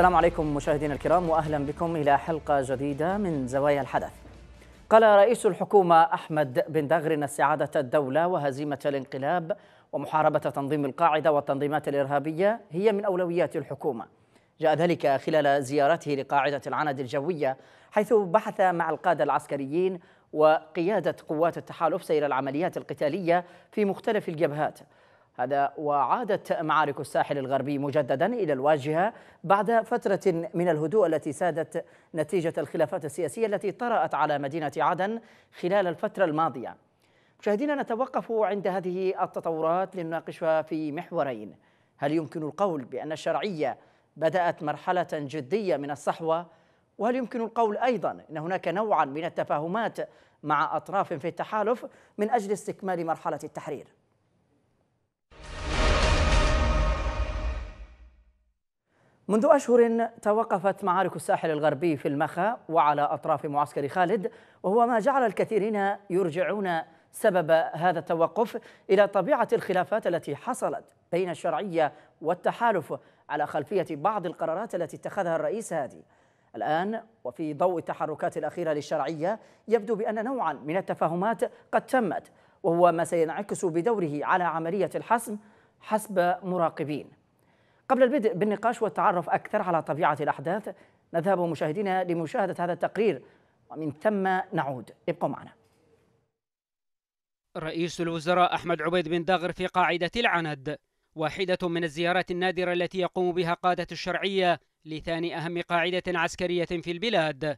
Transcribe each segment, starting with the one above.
السلام عليكم مشاهدينا الكرام واهلا بكم إلى حلقة جديدة من زوايا الحدث. قال رئيس الحكومة أحمد بن دغر إن استعادة الدولة وهزيمة الانقلاب ومحاربة تنظيم القاعدة والتنظيمات الإرهابية هي من أولويات الحكومة. جاء ذلك خلال زيارته لقاعدة العند الجوية حيث بحث مع القادة العسكريين وقيادة قوات التحالف سير العمليات القتالية في مختلف الجبهات. هذا وعادت معارك الساحل الغربي مجددا إلى الواجهة بعد فترة من الهدوء التي سادت نتيجة الخلافات السياسية التي طرأت على مدينة عدن خلال الفترة الماضية. مشاهدينا نتوقف عند هذه التطورات لنناقشها في محورين، هل يمكن القول بأن الشرعية بدأت مرحلة جدية من الصحوة؟ وهل يمكن القول أيضا إن هناك نوعا من التفاهمات مع أطراف في التحالف من أجل استكمال مرحلة التحرير؟ منذ أشهر توقفت معارك الساحل الغربي في المخا وعلى أطراف معسكر خالد وهو ما جعل الكثيرين يرجعون سبب هذا التوقف إلى طبيعة الخلافات التي حصلت بين الشرعية والتحالف على خلفية بعض القرارات التي اتخذها الرئيس هادي. الآن وفي ضوء التحركات الأخيرة للشرعية يبدو بأن نوعا من التفاهمات قد تمت وهو ما سينعكس بدوره على عملية الحسم حسب مراقبين. قبل البدء بالنقاش والتعرف أكثر على طبيعة الأحداث نذهب مشاهدينا لمشاهدة هذا التقرير. ومن ثم نعود. ابقوا معنا. رئيس الوزراء أحمد عبيد بن دغر في قاعدة العند. واحدة من الزيارات النادرة التي يقوم بها قادة الشرعية لثاني أهم قاعدة عسكرية في البلاد.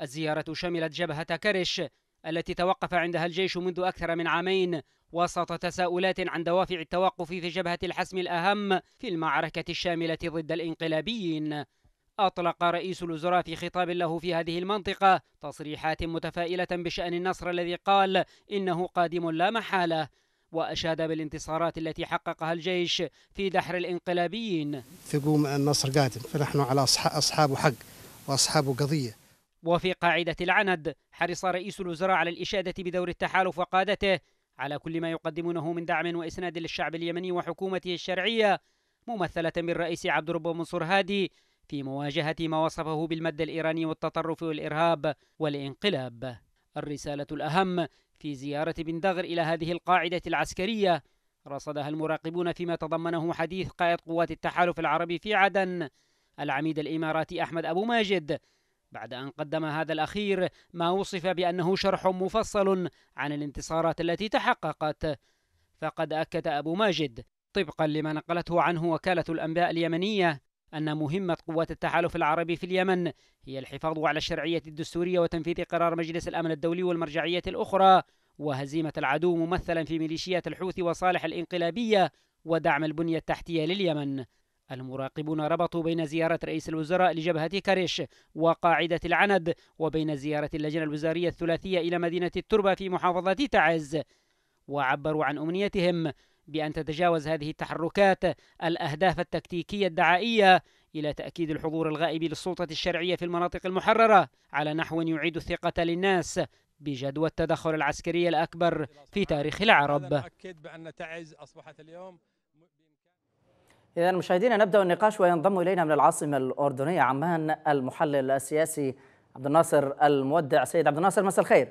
الزيارة شملت جبهة كرش التي توقف عندها الجيش منذ أكثر من عامين وسط تساؤلات عن دوافع التوقف في جبهة الحسم الأهم في المعركة الشاملة ضد الإنقلابيين. أطلق رئيس الوزراء في خطاب له في هذه المنطقة تصريحات متفائلة بشأن النصر الذي قال إنه قادم لا محالة وأشاد بالانتصارات التي حققها الجيش في دحر الإنقلابيين. ثقوا النصر قادم فنحن على أصحاب حق وأصحاب قضية. وفي قاعدة العند حرص رئيس الوزراء على الإشادة بدور التحالف وقادته على كل ما يقدمونه من دعم وإسناد للشعب اليمني وحكومته الشرعية ممثلة بالرئيس عبد الرب منصور هادي في مواجهة ما وصفه بالمد الإيراني والتطرف والإرهاب والإنقلاب. الرسالة الأهم في زيارة بن دغر إلى هذه القاعدة العسكرية. رصدها المراقبون فيما تضمنه حديث قائد قوات التحالف العربي في عدن. العميد الإماراتي أحمد أبو ماجد بعد أن قدم هذا الأخير ما وصف بأنه شرح مفصل عن الانتصارات التي تحققت. فقد أكد أبو ماجد طبقا لما نقلته عنه وكالة الأنباء اليمنية أن مهمة قوات التحالف العربي في اليمن هي الحفاظ على الشرعية الدستورية وتنفيذ قرار مجلس الأمن الدولي والمرجعية الأخرى وهزيمة العدو ممثلا في ميليشيات الحوثي وصالح الإنقلابية ودعم البنية التحتية لليمن. المراقبون ربطوا بين زيارة رئيس الوزراء لجبهة كرش وقاعدة العند وبين زيارة اللجنة الوزارية الثلاثية إلى مدينة التربة في محافظة تعز. وعبروا عن أمنيتهم بأن تتجاوز هذه التحركات الأهداف التكتيكية الدعائية إلى تأكيد الحضور الغائب للسلطة الشرعية في المناطق المحررة على نحو يعيد الثقة للناس بجدوى التدخل العسكري الأكبر في تاريخ العرب. أكد بأن تعز أصبحت اليوم إذا مشاهدينا نبدأ النقاش وينضم إلينا من العاصمة الأردنية عمان المحلل السياسي عبد الناصر المودع. سيد عبد الناصر مساء الخير.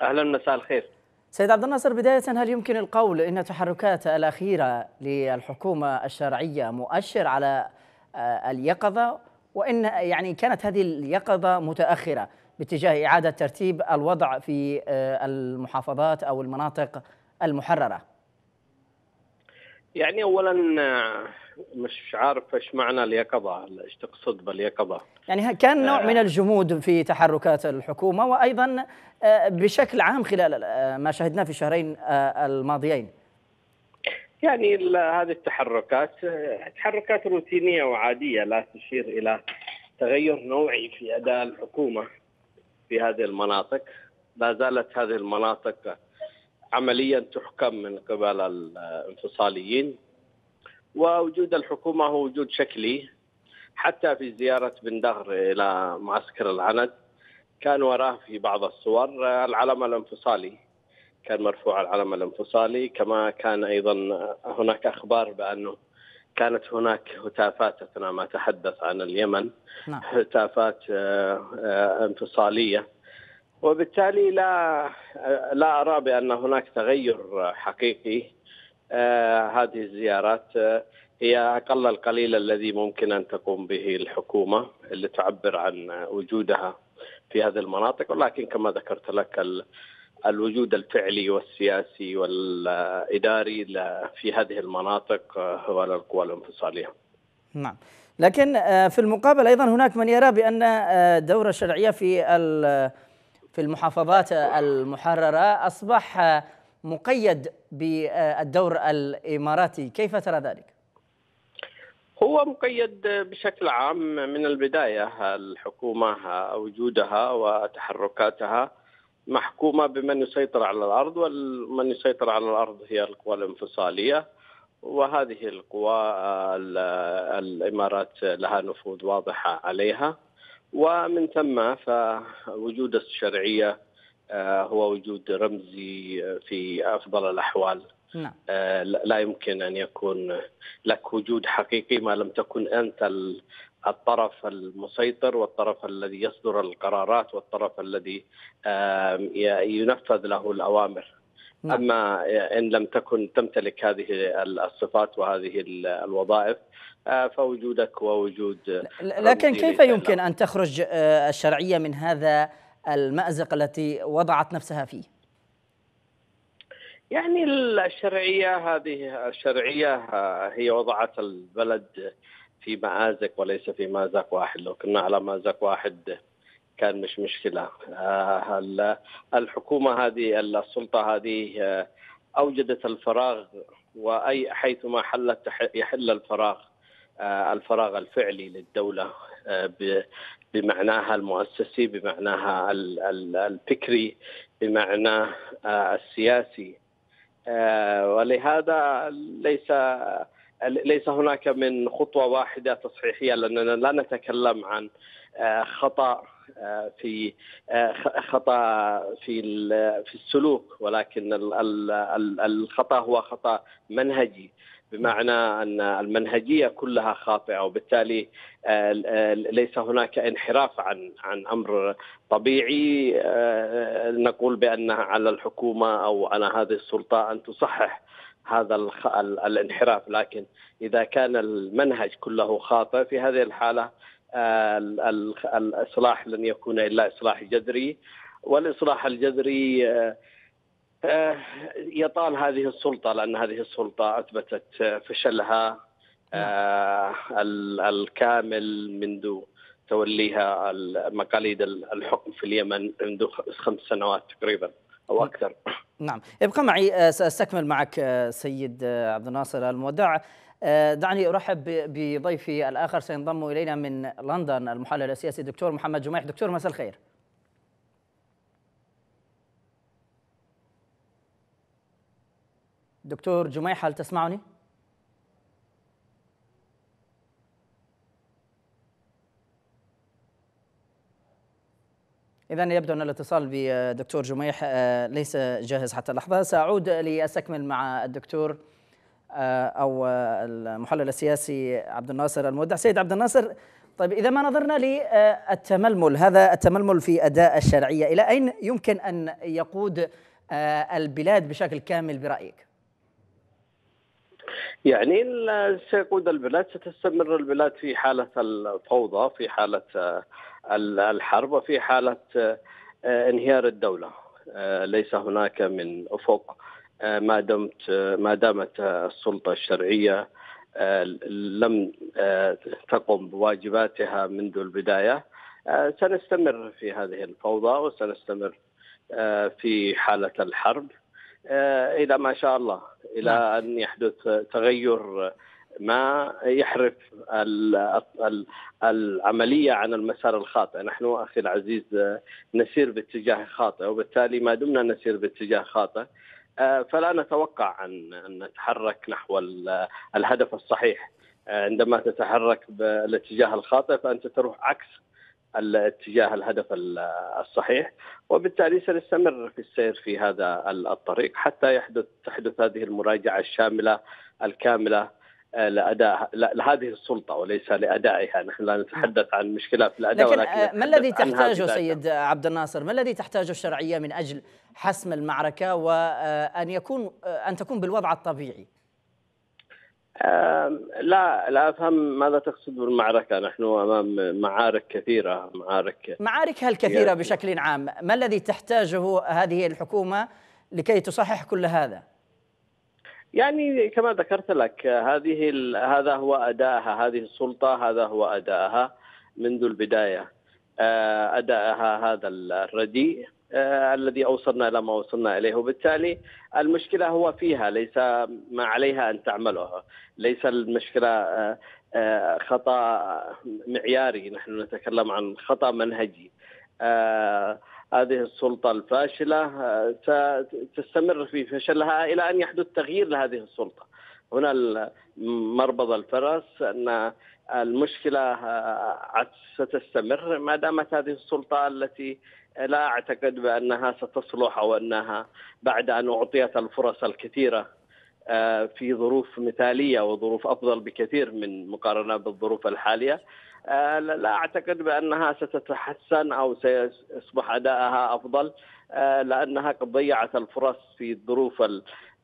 أهلا مساء الخير. سيد عبد الناصر بداية هل يمكن القول أن التحركات الأخيرة للحكومة الشرعية مؤشر على اليقظة؟ وإن يعني كانت هذه اليقظة متأخرة باتجاه إعادة ترتيب الوضع في المحافظات أو المناطق المحررة؟ يعني اولا مش عارف إيش معنى اليقظة إيش تقصد باليقظة؟ يعني كان نوع من الجمود في تحركات الحكومة وأيضا بشكل عام خلال ما شهدناه في الشهرين الماضيين. يعني هذه التحركات تحركات روتينية وعادية لا تشير إلى تغير نوعي في أداء الحكومة في هذه المناطق. لا زالت هذه المناطق عمليا تحكم من قبل الانفصاليين ووجود الحكومة هو وجود شكلي. حتى في زيارة بن دغر إلى معسكر العند كان وراه في بعض الصور العلم الانفصالي. كان مرفوع العلم الانفصالي كما كان أيضا هناك أخبار بأنه كانت هناك هتافات أثناء ما تحدث عن اليمن نعم. هتافات انفصالية. وبالتالي لا لا أرى بأن هناك تغير حقيقي هذه الزيارات هي أقل القليل الذي ممكن أن تقوم به الحكومة اللي تعبر عن وجودها في هذه المناطق ولكن كما ذكرت لك الوجود الفعلي والسياسي والإداري في هذه المناطق هو للقوى الانفصالية. نعم. لكن في المقابل أيضا هناك من يرى بأن دور الشرعية في في المحافظات المحررة أصبح مقيد بالدور الإماراتي، كيف ترى ذلك؟ هو مقيد بشكل عام من البداية. الحكومة وجودها وتحركاتها محكومة بمن يسيطر على الأرض ومن يسيطر على الأرض هي القوى الانفصالية. وهذه القوى الإمارات لها نفوذ واضحه عليها. ومن ثم فوجود الشرعية هو وجود رمزي في أفضل الأحوال نعم. لا يمكن أن يكون لك وجود حقيقي ما لم تكن أنت الطرف المسيطر والطرف الذي يصدر القرارات والطرف الذي ينفذ له الأوامر نعم. أما إن لم تكن تمتلك هذه الصفات وهذه الوظائف فوجودك ووجود لكن كيف يمكن أن تخرج الشرعية من هذا المأزق التي وضعت نفسها فيه؟ يعني الشرعية هذه الشرعية هي وضعت البلد في مآزق وليس في مازق واحد لو كنا على مازق واحد كان مش مشكلة. الحكومة هذه السلطة هذه أوجدت الفراغ وأي حيثما حلت يحل الفراغ. الفراغ الفعلي للدولة بمعناها المؤسسي بمعناها الفكري بمعناه السياسي. ولهذا ليس ليس هناك من خطوة واحدة تصحيحية لأننا لا نتكلم عن خطأ في خطأ في في السلوك ولكن الخطأ هو خطأ منهجي. بمعنى أن المنهجية كلها خاطئة وبالتالي ليس هناك انحراف عن عن أمر طبيعي. نقول بانها على الحكومة أو على هذه السلطة أن تصحح هذا الانحراف. لكن إذا كان المنهج كله خاطئ في هذه الحالة الإصلاح لن يكون إلا إصلاح جذري. والإصلاح الجذري يطال هذه السلطة لأن هذه السلطة أثبتت فشلها الكامل منذ توليها مقاليد الحكم في اليمن منذ خمس سنوات تقريبا أو أكثر. نعم. ابقى معي ساستكمل معك سيد عبد الناصر المودع. دعني أرحب بضيفي الآخر سينضم إلينا من لندن المحلل السياسي دكتور محمد جميح. دكتور مساء الخير. دكتور جميح هل تسمعني؟ إذا يبدو أن الاتصال بدكتور جميح ليس جاهز حتى اللحظة سأعود لأستكمل مع الدكتور أو المحلل السياسي عبد الناصر المودع سيد عبد الناصر طيب إذا ما نظرنا للتململ هذا التململ في أداء الشرعية إلى أين يمكن أن يقود البلاد بشكل كامل برأيك؟ يعني سيقود البلاد ستستمر البلاد في حالة الفوضى في حالة الحرب وفي حالة انهيار الدولة. ليس هناك من أفق ما دمت ما دامت السلطة الشرعية لم تقم بواجباتها منذ البداية. سنستمر في هذه الفوضى وسنستمر في حالة الحرب. إلى ما شاء الله إلى أن يحدث تغير ما يحرف العملية عن المسار الخاطئ. نحن أخي العزيز نسير باتجاه خاطئ وبالتالي ما دمنا نسير باتجاه خاطئ. فلا نتوقع أن نتحرك نحو الهدف الصحيح. عندما تتحرك بالاتجاه الخاطئ فأنت تروح عكس الاتجاه الهدف الصحيح وبالتالي سنستمر في السير في هذا الطريق حتى يحدث تحدث هذه المراجعة الشاملة الكاملة لاداء لهذه السلطة وليس لأدائها، نحن لا نتحدث عن مشكله في الأداء لكن ولكن ما الذي تحتاجه سيد عبد الناصر؟ ما الذي تحتاجه الشرعية من أجل حسم المعركة وان يكون أن تكون بالوضع الطبيعي؟ لا لا أفهم ماذا تقصد بالمعركة، نحن أمام معارك كثيرة، معارك معاركها الكثيره بشكل عام، ما الذي تحتاجه هذه الحكومة لكي تصحح كل هذا؟ يعني كما ذكرت لك هذه هذا هو ادائها هذه السلطة هذا هو ادائها منذ البداية. ادائها هذا الرديء. الذي أوصلنا إلى ما وصلنا إليه. وبالتالي المشكلة هو فيها ليس ما عليها أن تعمله. ليس المشكلة خطأ معياري. نحن نتكلم عن خطأ منهجي. هذه السلطة الفاشلة ستستمر في فشلها إلى أن يحدث تغيير لهذه السلطة. هنا مربض الفرس أن المشكلة ستستمر ما دامت هذه السلطة التي لا أعتقد بأنها ستصلح أو أنها بعد أن أعطيت الفرص الكثيرة في ظروف مثالية وظروف أفضل بكثير من مقارنة بالظروف الحالية. لا أعتقد بأنها ستتحسن أو سيصبح ادائها أفضل لأنها قد ضيعت الفرص في ظروف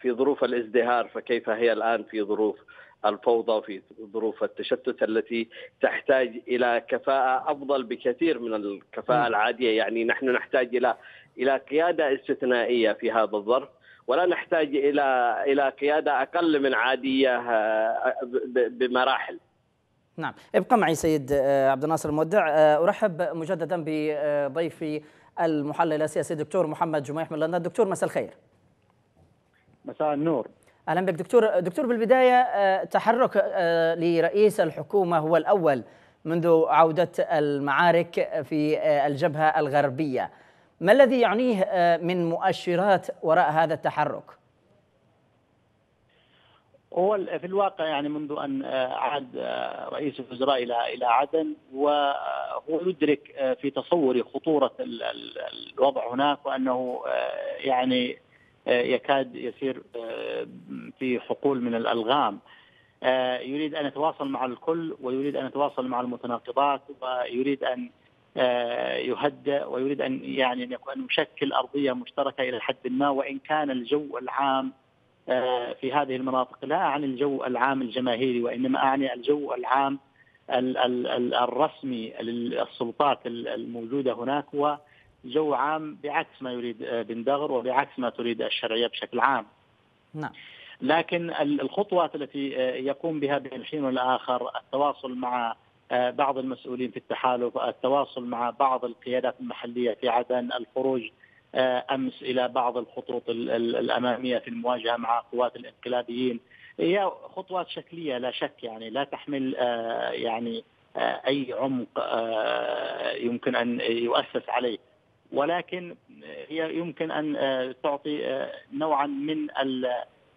في ظروف الازدهار فكيف هي الآن في ظروف الفوضى وفي ظروف التشتت التي تحتاج إلى كفاءة أفضل بكثير من الكفاءة العادية؟ يعني نحن نحتاج إلى إلى قيادة استثنائية في هذا الظرف ولا نحتاج إلى إلى قيادة أقل من عادية بمراحل. نعم. ابقى معي سيد عبد الناصر المودع. أرحب مجددا بضيفي المحلل السياسي الدكتور محمد جميح من لندن. دكتور مساء الخير. مساء النور. أهلا بك. دكتور دكتور بالبداية تحرك لرئيس الحكومة هو الأول منذ عودة المعارك في الجبهة الغربية. ما الذي يعنيه من مؤشرات وراء هذا التحرك؟ هو في الواقع يعني منذ أن عاد رئيس الوزراء إلى إلى عدن وهو يدرك في تصوري خطورة الوضع هناك وأنه يعني يكاد يسير في حقول من الألغام. يريد أن يتواصل مع الكل ويريد أن يتواصل مع المتناقضات ويريد أن يهدئ ويريد أن يعني أن يكون يشكل أرضية مشتركة إلى حد ما. وإن كان الجو العام في هذه المناطق لا أعني الجو العام الجماهيري وإنما أعني الجو العام الرسمي للسلطات الموجودة هناك. هو جو عام بعكس ما يريد بن دغر وبعكس ما تريد الشرعية بشكل عام. نعم. لكن الخطوات التي يقوم بها بين الحين والآخر التواصل مع بعض المسؤولين في التحالف، التواصل مع بعض القيادات المحلية في عدن، الخروج أمس إلى بعض الخطوط الأمامية في المواجهة مع قوات الانقلابيين هي خطوات شكلية لا شك يعني لا تحمل يعني أي عمق يمكن أن يؤسس عليه ولكن هي يمكن أن تعطي نوعا من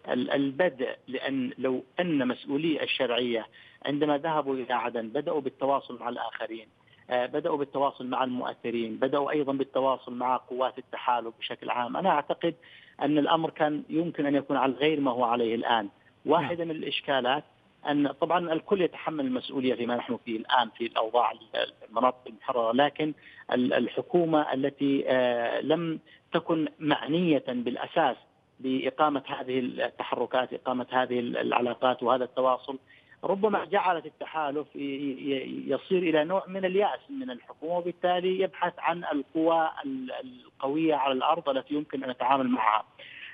البدء لأن لو أن مسؤولي الشرعية عندما ذهبوا إلى عدن بدأوا بالتواصل مع الآخرين بدأوا بالتواصل مع المؤثرين، بدأوا أيضا بالتواصل مع قوات التحالف بشكل عام، أنا أعتقد أن الأمر كان يمكن أن يكون على غير ما هو عليه الآن. واحدة من الإشكالات أن طبعا الكل يتحمل المسؤولية فيما نحن فيه الآن في الأوضاع المناطق المحرره، لكن الحكومة التي لم تكن معنية بالأساس باقامه هذه التحركات، إقامة هذه العلاقات وهذا التواصل ربما جعلت التحالف يصير إلى نوع من اليأس من الحكومة وبالتالي يبحث عن القوى القوية على الأرض التي يمكن أن نتعامل معها.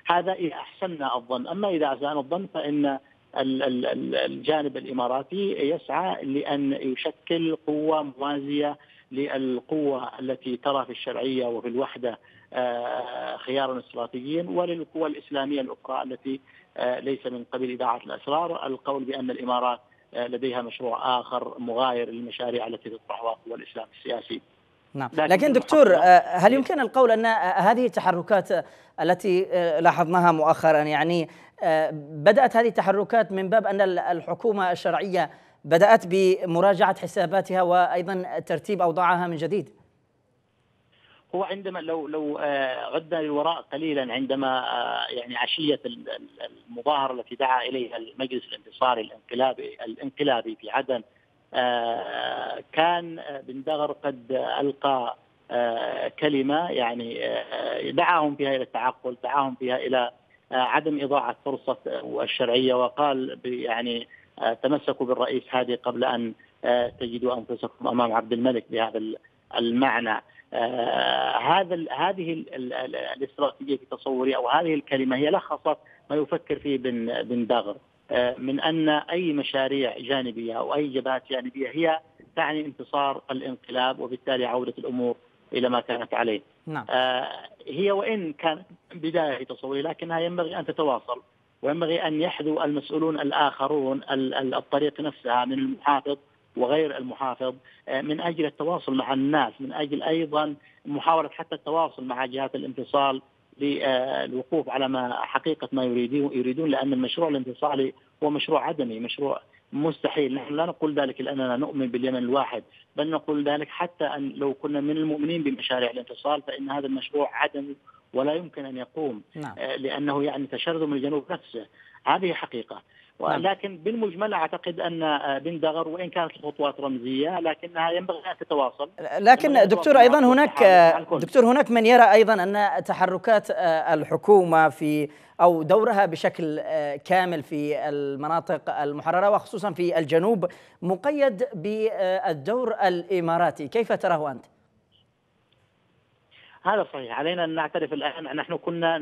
هذا إذا أحسننا الظن، أما إذا اسانا الظن فإن الجانب الإماراتي يسعى لأن يشكل قوة موازية للقوة التي ترى في الشرعية وفي الوحدة خيارا استراتيجيا وللقوى الإسلامية الأخرى التي ليس من قبيل إذاعة الأسرار القول بأن الإمارات لديها مشروع آخر مغاير للمشاريع التي تطرحها قوى الإسلام السياسي. نعم لكن دكتور هل يمكن القول أن هذه التحركات التي لاحظناها مؤخرا يعني بدأت هذه التحركات من باب أن الحكومة الشرعية بدأت بمراجعة حساباتها وأيضا ترتيب أوضاعها من جديد؟ هو عندما لو لو عدنا للوراء قليلا عندما يعني عشية المظاهرة التي دعا إليها المجلس الانتصاري الانقلابي الانقلابي في عدن كان بن دغر قد ألقى كلمة يعني دعاهم فيها إلى التعقل دعاهم فيها إلى عدم إضاعة فرصة الشرعية وقال يعني تمسكوا بالرئيس هادي قبل أن تجدوا أنفسكم أمام عبد الملك بهذا المعنى. آه هذا هذه الاستراتيجية في تصوري أو هذه الكلمة هي لخصت ما يفكر فيه بن بن داغر. آه من أن أي مشاريع جانبية أو أي جبهات جانبية هي تعني انتصار الانقلاب وبالتالي عودة الأمور إلى ما كانت عليه. نعم. آه هي وإن كانت بداية في تصوري لكنها ينبغي أن تتواصل وينبغي أن يحذو المسؤولون الآخرون الطريق نفسها من المحافظ وغير المحافظ آه، من أجل التواصل مع الناس من أجل أيضا محاولة حتى التواصل مع جهات الانفصال للوقوف على ما حقيقة ما يريدون يريدون لأن المشروع الانفصالي هو مشروع عدمي مشروع مستحيل نحن لا نقول ذلك لأننا نؤمن باليمن الواحد بل نقول ذلك حتى أن لو كنا من المؤمنين بمشاريع الانفصال فإن هذا المشروع عدمي ولا يمكن أن يقوم نعم. آه، لأنه يعني تشرذم الجنوب نفسه هذه حقيقة نعم. ولكن بالمجمل أعتقد أن بن دغر وإن كانت الخطوات رمزية لكنها ينبغي أن تتواصل. لكن دكتور أيضا هناك دكتور هناك من يرى أيضا أن تحركات الحكومة في أو دورها بشكل كامل في المناطق المحررة وخصوصا في الجنوب مقيد بالدور الإماراتي، كيف تراه أنت؟ هذا صحيح علينا أن نعترف الآن نحن كنا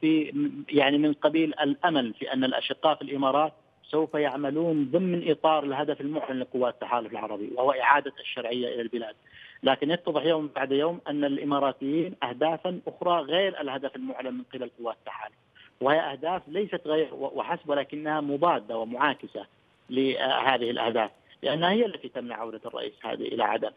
في يعني من قبيل الأمل في أن الأشقاء في الإمارات سوف يعملون ضمن إطار الهدف المعلن لقوات التحالف العربي وهو إعادة الشرعية إلى البلاد. لكن يتضح يوم بعد يوم أن الإماراتيين اهدافا أخرى غير الهدف المعلن من قبل قوات التحالف. وهي أهداف ليست غير وحسب ولكنها مضادة ومعاكسة لهذه الأهداف لأنها هي التي تمنع عودة الرئيس هذه إلى عدن.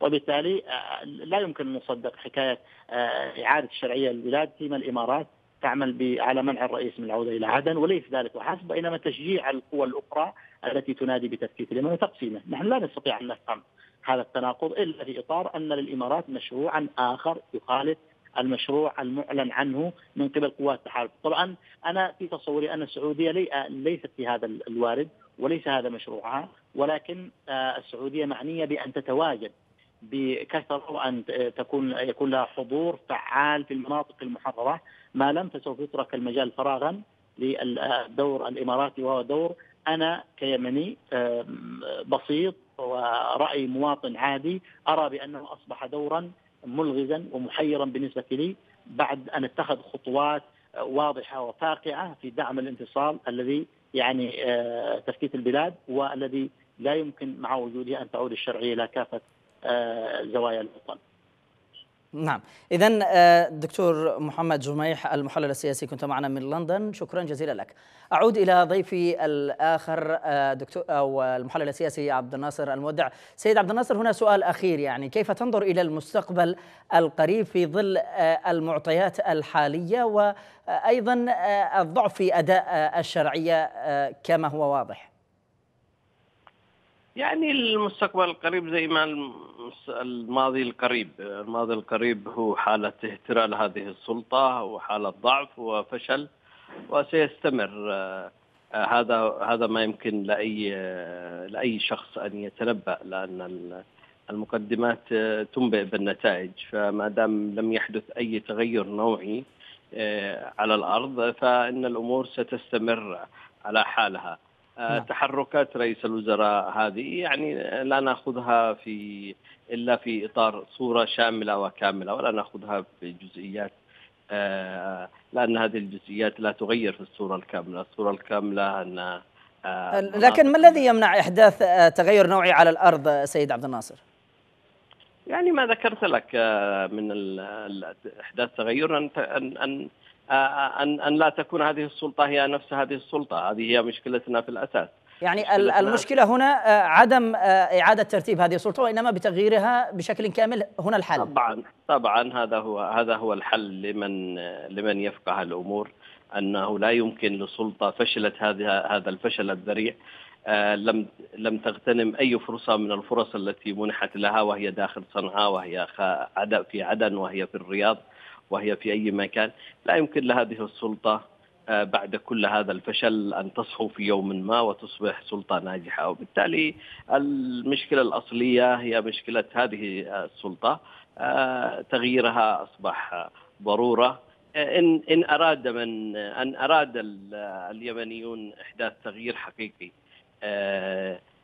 وبالتالي آه، لا يمكن أن نصدق حكاية آه، إعادة الشرعية للبلاد فيما الإمارات تعمل على منع الرئيس من العودة إلى عدن وليس ذلك وحسب بينما تشجيع القوى الأخرى التي تنادي بتفكيك اليمن وتقسيمه، نحن لا نستطيع أن نفهم هذا التناقض إلا في إطار أن للإمارات مشروعا آخر يخالف المشروع المعلن عنه من قبل قوات التحالف، طبعا أنا في تصوري أن السعودية لي ليست في هذا الوارد وليس هذا مشروعها ولكن آه، السعودية معنية بأن تتواجد بكثرة وأن تكون يكون لها حضور فعال في المناطق المحررة ما لم فسوف يترك المجال فراغا للدور الإماراتي وهو دور أنا كيمني بسيط ورأي مواطن عادي أرى بأنه أصبح دورا ملغزا ومحيرا بالنسبة لي بعد أن اتخذ خطوات واضحة وفاقعة في دعم الانفصال الذي يعني آه، تفتيت البلاد والذي لا يمكن مع وجوده أن تعود الشرعية إلى كافة زوايا الوطن نعم. إذا آه، دكتور محمد جميح المحلل السياسي كنت معنا من لندن. شكرا جزيلا لك. أعود إلى ضيفي الآخر آه، دكتور أو المحلل السياسي عبد الناصر المودع. سيد عبد الناصر هنا سؤال أخير يعني. كيف تنظر إلى المستقبل القريب في ظل المعطيات الحالية وأيضا الضعف في أداء الشرعية كما هو واضح؟ يعني المستقبل القريب زي ما الماضي القريب. الماضي القريب هو حالة اهتلال هذه السلطة وحالة ضعف وفشل وسيستمر. هذا هذا ما يمكن لأي لأي شخص أن يتنبأ لأن المقدمات تنبئ بالنتائج. فما دام لم يحدث أي تغير نوعي آه، على الأرض فإن الأمور ستستمر على حالها. تحركات رئيس الوزراء هذه يعني لا ناخذها في إلا في إطار صورة شاملة وكاملة ولا ناخذها في جزئيات آه، لأن هذه الجزئيات لا تغير في الصورة الكاملة، الصورة الكاملة أن آه، لكن ما الذي يمنع إحداث تغير نوعي على الأرض سيد عبد الناصر؟ يعني ما ذكرت لك من إحداث تغير أن أن ان أن لا تكون هذه السلطة هي نفس هذه السلطة، هذه هي مشكلتنا في الأساس. يعني المشكلة هنا آه، عدم آه، إعادة ترتيب هذه السلطة وإنما بتغييرها بشكل كامل هنا الحل. طبعا طبعا هذا هو هذا هو الحل لمن لمن يفقه الأمور أنه لا يمكن لسلطة فشلت هذا هذا الفشل الذريع لم لم تغتنم أي فرصة من الفرص التي منحت لها وهي داخل صنعاء وهي في عدن وهي في الرياض وهي في أي مكان لا يمكن لهذه السلطة بعد كل هذا الفشل أن تصحو في يوم ما وتصبح سلطة ناجحة. وبالتالي المشكلة الأصلية هي مشكلة هذه السلطة تغييرها أصبح ضرورة. إن إن أراد من أن أراد اليمنيون إحداث تغيير حقيقي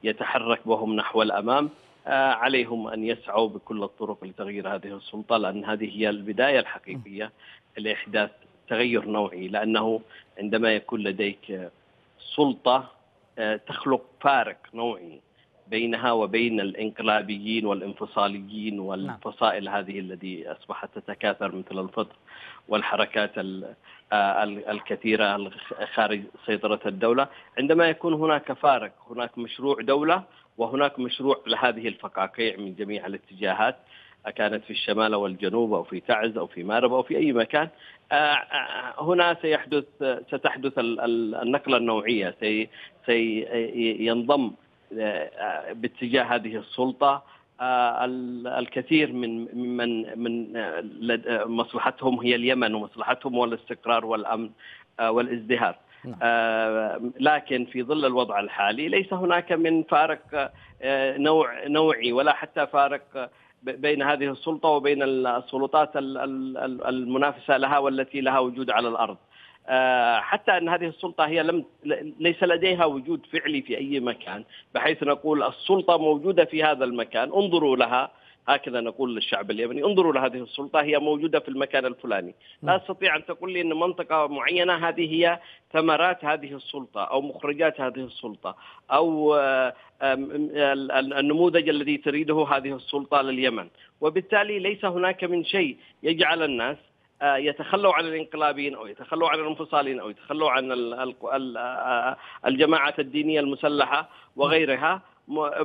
يتحرك بهم نحو الأمام عليهم أن يسعوا بكل الطرق لتغيير هذه السلطة لأن هذه هي البداية الحقيقية لإحداث تغير نوعي لأنه عندما يكون لديك سلطة تخلق فارق نوعي بينها وبين الإنقلابيين والانفصاليين والفصائل هذه التي أصبحت تتكاثر مثل الفطر والحركات الكثيرة خارج سيطرة الدولة. عندما يكون هناك فارق هناك مشروع دولة وهناك مشروع لهذه الفقاقيع من جميع الاتجاهات كانت في الشمال أو الجنوب أو في تعز أو في مارب أو في أي مكان. هنا سيحدث ستحدث النقلة النوعية. سينضم باتجاه هذه السلطة الكثير من من من مصلحتهم هي اليمن ومصلحتهم هو الاستقرار والأمن والازدهار. لكن في ظل الوضع الحالي ليس هناك من فارق نوع نوعي ولا حتى فارق بين هذه السلطة وبين السلطات المنافسة لها والتي لها وجود على الأرض. حتى أن هذه السلطة هي لم ليس لديها وجود فعلي في أي مكان بحيث نقول السلطة موجودة في هذا المكان انظروا لها. هكذا نقول للشعب اليمني انظروا لهذه السلطة هي موجودة في المكان الفلاني. لا تستطيع أن تقول لي أن منطقة معينة هذه هي ثمرات هذه السلطة أو مخرجات هذه السلطة أو النموذج الذي تريده هذه السلطة لليمن. وبالتالي ليس هناك من شيء يجعل الناس يتخلوا عن الانقلابيين أو يتخلوا عن الانفصاليين أو يتخلوا عن الجماعات الدينية المسلحة وغيرها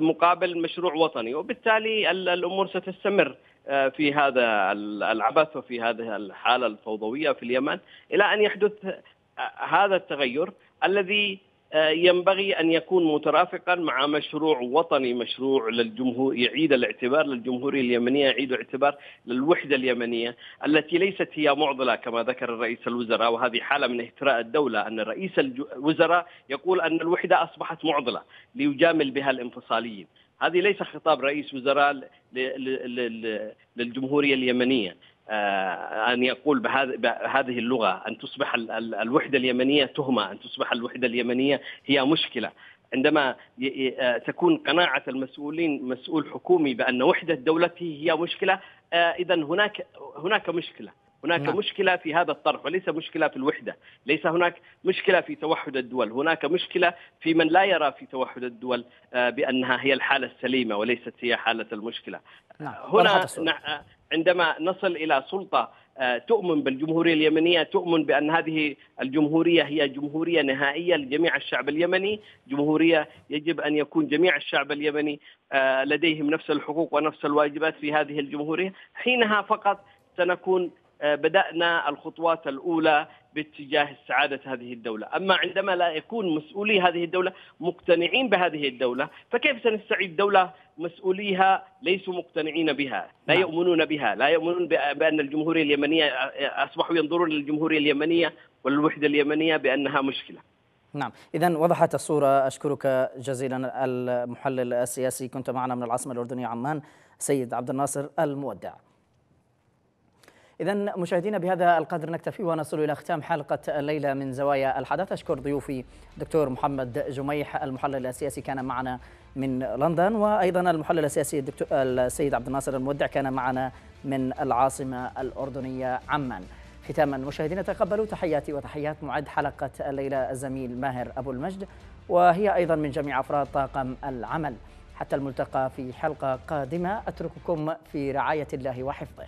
مقابل مشروع وطني. وبالتالي الأمور ستستمر في هذا العبث وفي هذه الحالة الفوضوية في اليمن إلى أن يحدث هذا التغير الذي ينبغي أن يكون مترافقا مع مشروع وطني مشروع للجمهور يعيد الاعتبار للجمهورية اليمنية يعيد الاعتبار للوحدة اليمنية التي ليست هي معضلة كما ذكر الرئيس الوزراء وهذه حالة من اهتراء الدولة أن رئيس الوزراء يقول أن الوحدة أصبحت معضلة ليجامل بها الانفصاليين. هذه ليس خطاب رئيس وزراء للجمهورية اليمنية. أن يقول بهذه اللغة أن تصبح الوحدة اليمنية تهمة، أن تصبح الوحدة اليمنية هي مشكلة. عندما تكون قناعة المسؤولين مسؤول حكومي بأن وحدة دولته هي مشكلة اذا هناك هناك مشكلة. هناك نعم. مشكلة في هذا الطرح وليس مشكلة في الوحدة ليس هناك مشكلة في توحد الدول هناك مشكلة في من لا يرى في توحد الدول بأنها هي الحالة السليمة وليست هي حالة المشكلة نعم. هنا عندما نصل إلى سلطة تؤمن بالجمهورية اليمنية، تؤمن بأن هذه الجمهورية هي جمهورية نهائية لجميع الشعب اليمني، جمهورية يجب أن يكون جميع الشعب اليمني لديهم نفس الحقوق ونفس الواجبات في هذه الجمهورية، حينها فقط سنكون بدأنا الخطوات الأولى باتجاه سعادة هذه الدولة، أما عندما لا يكون مسؤولي هذه الدولة مقتنعين بهذه الدولة، فكيف سنستعيد دولة مسؤوليها ليسوا مقتنعين بها، لا يؤمنون بها، لا يؤمنون بأن الجمهورية اليمنية أصبحوا ينظرون للجمهورية اليمنية والوحدة اليمنية بأنها مشكلة. نعم. إذا وضحت الصورة. أشكرك جزيلا المحلل السياسي. كنت معنا من العاصمة الأردنية عمان سيد عبد الناصر المودع. إذا مشاهدينا بهذا القدر نكتفي ونصل إلى ختام حلقة الليلة من زوايا الحدث. أشكر ضيوفي دكتور محمد جميح المحلل السياسي كان معنا من لندن وأيضا المحلل السياسي الدكتور السيد عبد الناصر المودع كان معنا من العاصمة الأردنية عمان. ختاما مشاهدينا تقبلوا تحياتي وتحيات معد حلقة الليلة الزميل ماهر أبو المجد وهي أيضا من جميع أفراد طاقم العمل. حتى الملتقى في حلقة قادمة أترككم في رعاية الله وحفظه.